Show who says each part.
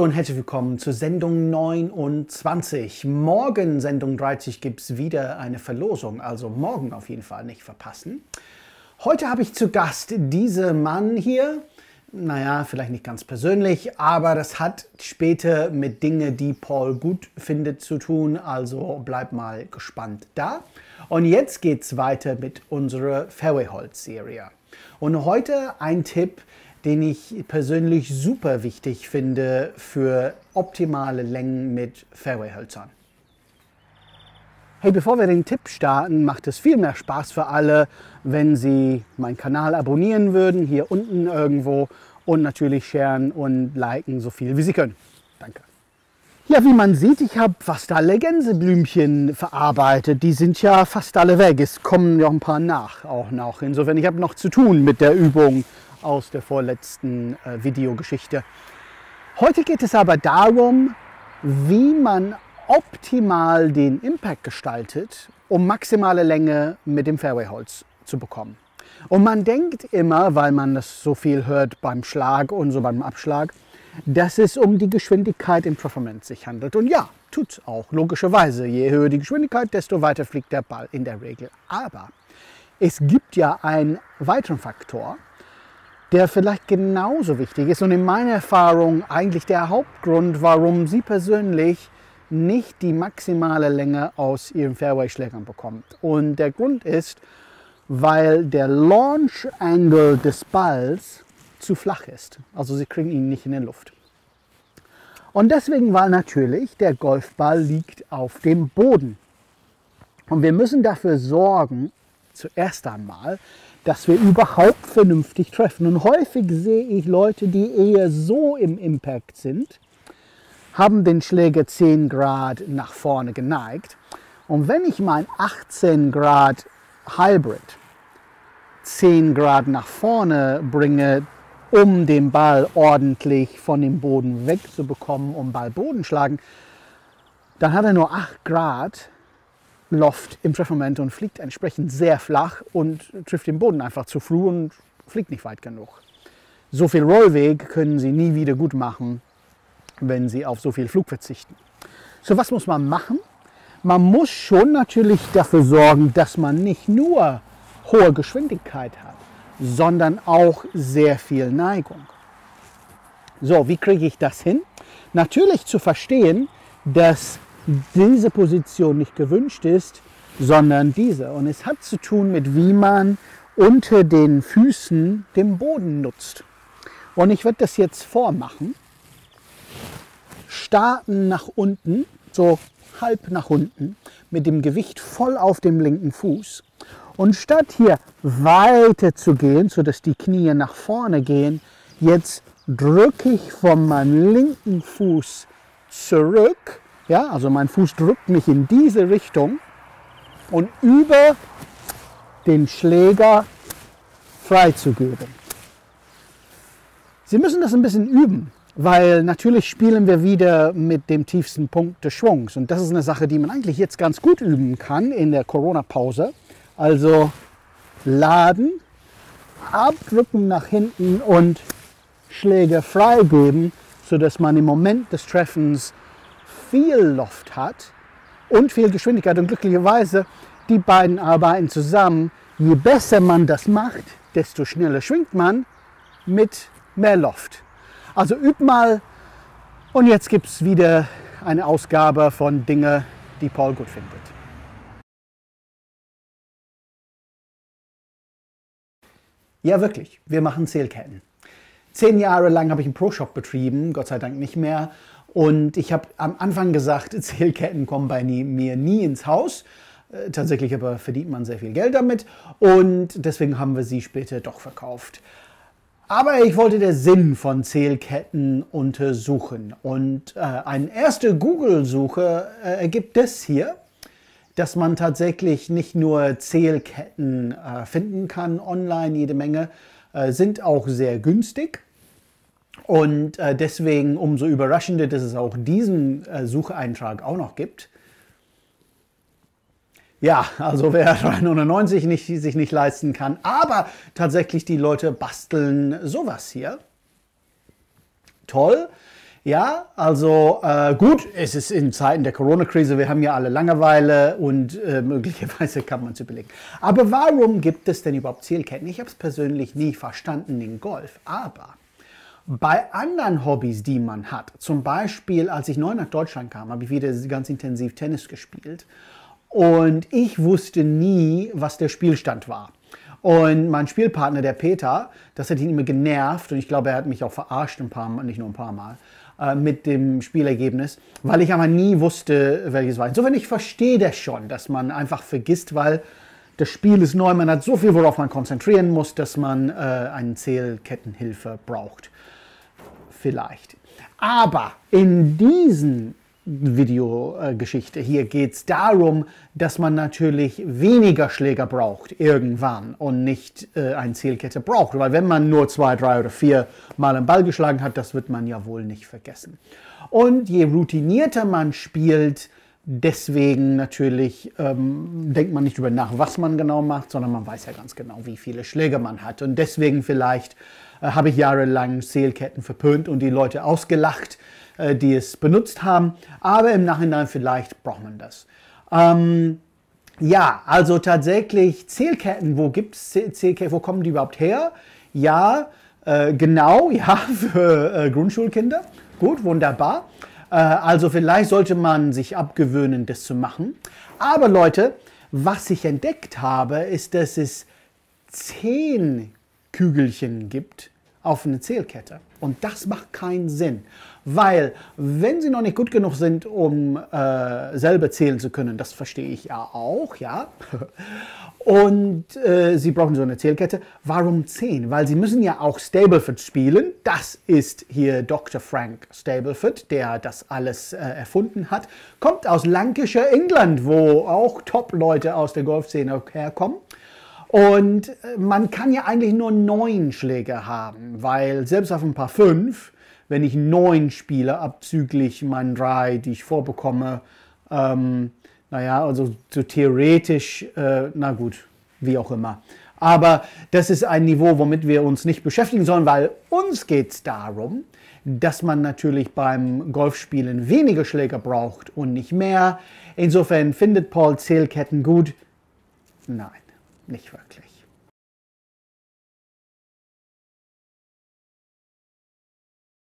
Speaker 1: Hallo und herzlich willkommen zur Sendung 29. Morgen, Sendung 30, gibt es wieder eine Verlosung, also morgen auf jeden Fall nicht verpassen. Heute habe ich zu Gast diesen Mann hier. Naja, vielleicht nicht ganz persönlich, aber das hat später mit Dingen, die Paul gut findet, zu tun. Also bleib mal gespannt da. Und jetzt geht es weiter mit unserer Fairway-Holz-Serie. Und heute ein Tipp, den ich persönlich super wichtig finde für optimale Längen mit Fairway-Hölzern. Hey, bevor wir den Tipp starten, macht es viel mehr Spaß für alle, wenn Sie meinen Kanal abonnieren würden, hier unten irgendwo und natürlich sharen und liken so viel wie Sie können. Danke. Ja, wie man sieht, ich habe fast alle Gänseblümchen verarbeitet. Die sind ja fast alle weg. Es kommen noch ein paar nach auch noch. Insofern, ich habe noch zu tun mit der Übung aus der vorletzten äh, Videogeschichte. Heute geht es aber darum, wie man optimal den Impact gestaltet, um maximale Länge mit dem Fairway-Holz zu bekommen. Und man denkt immer, weil man das so viel hört beim Schlag und so beim Abschlag, dass es um die Geschwindigkeit im Performance sich handelt. Und ja, tut es auch, logischerweise. Je höher die Geschwindigkeit, desto weiter fliegt der Ball in der Regel. Aber es gibt ja einen weiteren Faktor, der vielleicht genauso wichtig ist und in meiner Erfahrung eigentlich der Hauptgrund, warum Sie persönlich nicht die maximale Länge aus Ihren Fairway-Schlägern bekommt. Und der Grund ist, weil der Launch Angle des Balls zu flach ist. Also Sie kriegen ihn nicht in die Luft. Und deswegen, weil natürlich der Golfball liegt auf dem Boden. Und wir müssen dafür sorgen, zuerst einmal, dass wir überhaupt vernünftig treffen. Und häufig sehe ich Leute, die eher so im Impact sind, haben den Schläger 10 Grad nach vorne geneigt. Und wenn ich mein 18 Grad Hybrid 10 Grad nach vorne bringe, um den Ball ordentlich von dem Boden wegzubekommen, um Ball Boden schlagen, dann hat er nur 8 Grad Loft im Treffmoment und fliegt entsprechend sehr flach und trifft den Boden einfach zu früh und fliegt nicht weit genug. So viel Rollweg können Sie nie wieder gut machen, wenn Sie auf so viel Flug verzichten. So was muss man machen? Man muss schon natürlich dafür sorgen, dass man nicht nur hohe Geschwindigkeit hat, sondern auch sehr viel Neigung. So, wie kriege ich das hin? Natürlich zu verstehen, dass diese Position nicht gewünscht ist, sondern diese. Und es hat zu tun mit, wie man unter den Füßen den Boden nutzt. Und ich werde das jetzt vormachen. Starten nach unten, so halb nach unten, mit dem Gewicht voll auf dem linken Fuß. Und statt hier weiter zu gehen, sodass die Knie nach vorne gehen, jetzt drücke ich von meinem linken Fuß zurück ja, also mein Fuß drückt mich in diese Richtung und über den Schläger freizugeben. Sie müssen das ein bisschen üben, weil natürlich spielen wir wieder mit dem tiefsten Punkt des Schwungs. Und das ist eine Sache, die man eigentlich jetzt ganz gut üben kann in der Corona-Pause. Also laden, abdrücken nach hinten und Schläge freigeben, sodass man im Moment des Treffens viel Loft hat und viel Geschwindigkeit. Und glücklicherweise, die beiden arbeiten zusammen. Je besser man das macht, desto schneller schwingt man mit mehr Loft. Also üb mal. Und jetzt gibt es wieder eine Ausgabe von Dinge, die Paul gut findet. Ja, wirklich. Wir machen Zählketten. Zehn Jahre lang habe ich einen Pro-Shop betrieben, Gott sei Dank nicht mehr. Und ich habe am Anfang gesagt, Zählketten kommen bei mir nie ins Haus. Äh, tatsächlich aber verdient man sehr viel Geld damit und deswegen haben wir sie später doch verkauft. Aber ich wollte den Sinn von Zählketten untersuchen und äh, eine erste Google-Suche äh, ergibt das hier, dass man tatsächlich nicht nur Zählketten äh, finden kann online, jede Menge, sind auch sehr günstig. Und äh, deswegen umso überraschender, dass es auch diesen äh, Sucheintrag auch noch gibt. Ja, also wer 3,99 nicht, sich nicht leisten kann, aber tatsächlich die Leute basteln sowas hier. Toll. Ja, also äh, gut, es ist in Zeiten der Corona-Krise, wir haben ja alle Langeweile und äh, möglicherweise kann man es überlegen. Aber warum gibt es denn überhaupt Zählketten? Ich habe es persönlich nie verstanden in Golf, aber bei anderen Hobbys, die man hat, zum Beispiel als ich neu nach Deutschland kam, habe ich wieder ganz intensiv Tennis gespielt und ich wusste nie, was der Spielstand war. Und mein Spielpartner, der Peter, das hat ihn immer genervt und ich glaube, er hat mich auch verarscht ein paar Mal, nicht nur ein paar Mal, äh, mit dem Spielergebnis, weil ich aber nie wusste, welches war. Insofern, ich verstehe das schon, dass man einfach vergisst, weil das Spiel ist neu, man hat so viel, worauf man konzentrieren muss, dass man äh, eine Zählkettenhilfe braucht. Vielleicht. Aber in diesen Videogeschichte. Hier geht es darum, dass man natürlich weniger Schläger braucht irgendwann und nicht äh, eine Zielkette braucht. Weil wenn man nur zwei, drei oder vier Mal einen Ball geschlagen hat, das wird man ja wohl nicht vergessen. Und je routinierter man spielt, deswegen natürlich ähm, denkt man nicht über nach, was man genau macht, sondern man weiß ja ganz genau, wie viele Schläge man hat. Und deswegen vielleicht habe ich jahrelang Zählketten verpönt und die Leute ausgelacht äh, die es benutzt haben, aber im Nachhinein vielleicht braucht man das. Ähm, ja, also tatsächlich Zählketten, wo gibt es Zählketten, wo kommen die überhaupt her? Ja, äh, genau, ja, für äh, Grundschulkinder. Gut, wunderbar. Äh, also vielleicht sollte man sich abgewöhnen, das zu machen. Aber Leute, was ich entdeckt habe, ist, dass es zehn Kügelchen gibt auf eine Zählkette. Und das macht keinen Sinn. Weil, wenn sie noch nicht gut genug sind, um äh, selber zählen zu können, das verstehe ich ja auch, ja. Und äh, sie brauchen so eine Zählkette. Warum 10? Weil sie müssen ja auch Stableford spielen. Das ist hier Dr. Frank Stableford, der das alles äh, erfunden hat. Kommt aus Lancashire, England, wo auch Top-Leute aus der Golfszene herkommen. Und äh, man kann ja eigentlich nur neun Schläge haben, weil selbst auf ein paar fünf wenn ich neun spiele, abzüglich meinen drei, die ich vorbekomme. Ähm, naja, also so theoretisch, äh, na gut, wie auch immer. Aber das ist ein Niveau, womit wir uns nicht beschäftigen sollen, weil uns geht es darum, dass man natürlich beim Golfspielen weniger Schläger braucht und nicht mehr. Insofern findet Paul Zählketten gut? Nein, nicht wirklich.